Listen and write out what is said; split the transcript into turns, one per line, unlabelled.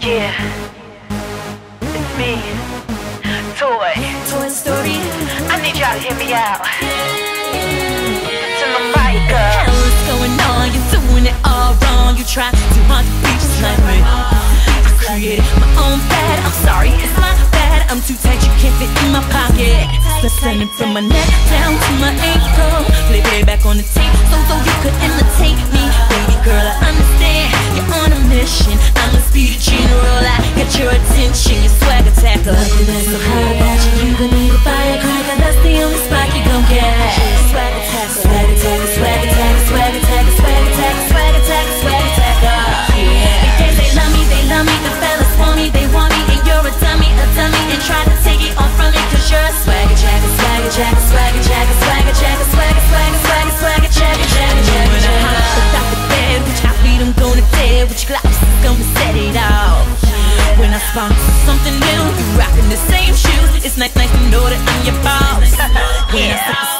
Yeah, it's me, Toi.
Toi Stori.
I need y'all to hear me out. To my mic up.
Hell is going on? You're doing it all wrong. You try too hard to be just like me. I created my own bed. I'm sorry, it's my bad. I'm too tight, you can't fit in my pocket. Descending from my neck down to my ankle. Play playback on the tape, so so you could imitate attacker. Nothing so high about you. You can need a firecracker. That's the only spot you gon' get. Swag attacker. Swag attacker. Swag attacker. Swag attacker. Swag attacker. Swag attacker. Swag attacker. Uh, yeah. Because they love me. They love me. The fellas want me. They want me. And you're a dummy. A dummy. And try to take it off from me. You're a swagger jacker. Swagger jacker. Swagger jacker. Swagger jacker. Swagger. Swagger. Swagger. Swagger. Jacker. Jacker. Without the bed, which I beat, gonna dead. Which gloves is gonna set it off. When I sponsor It's nice, nice to know that I'm your boss. When I start